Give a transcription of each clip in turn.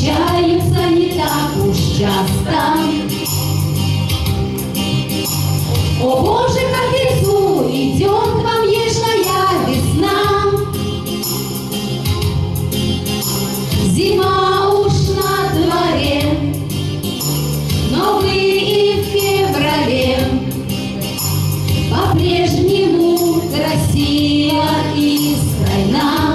встречаются не так уж часто. О Боже, как весну идет к вам нежная весна. Зима уж на дворе, но вы и в феврале по-прежнему красива и стройна.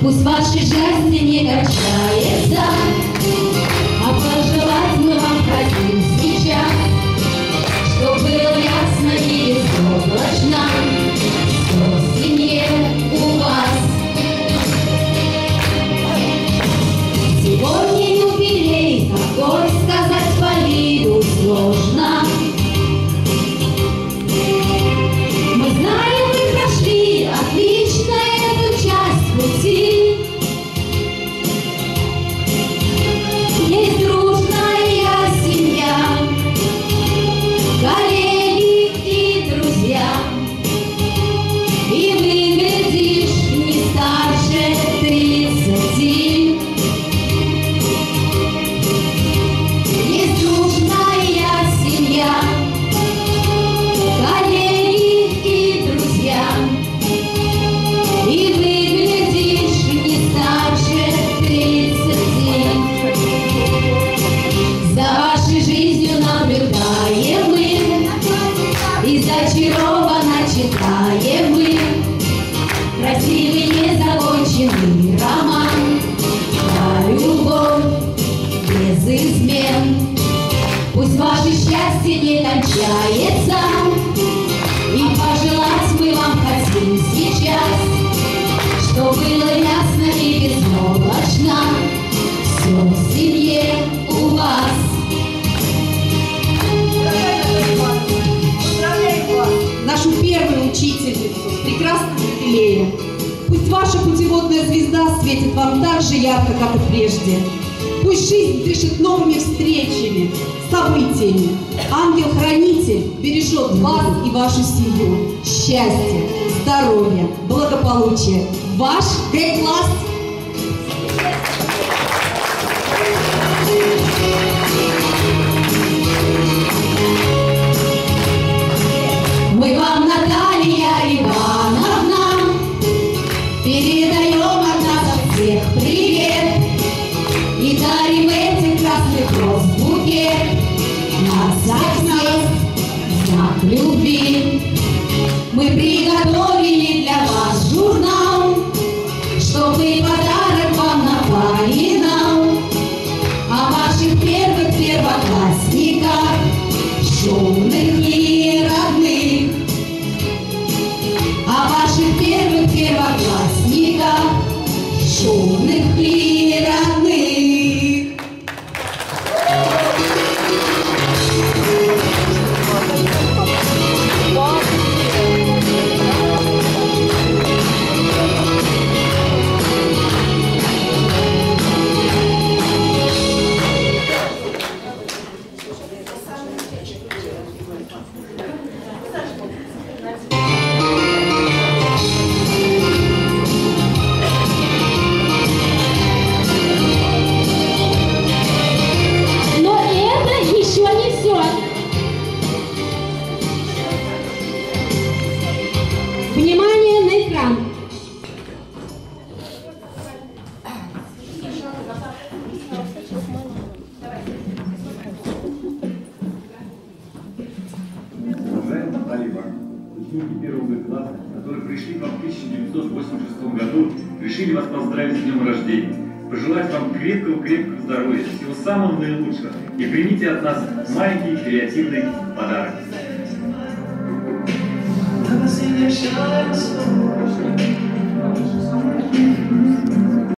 Пусть ваши счастье не кончается, а пожелать мы вам хотим счастье не кончается И пожелать мы вам хотим сейчас Что было ясно и безоблачно Все в семье у вас нашу первую учительницу с прекрасным юбилеем. Пусть ваша путеводная звезда светит вам так же ярко, как и прежде. Пусть жизнь дышит новыми встречами, событиями. Ангел-хранитель бережет вас и вашу семью. Счастья, здоровья, благополучия. Ваш Г-класс Мы роз букет на совсем знак любви. Мы приготовили для вас журнал, чтобы подарок вам напоминал о ваших первых первоклассниках, шумных и Ученики первого класса, которые пришли вам в 1986 году, решили вас поздравить с днем рождения, пожелать вам крепкого-крепкого здоровья, всего самого наилучшего и примите от нас маленький креативный подарок. Shine so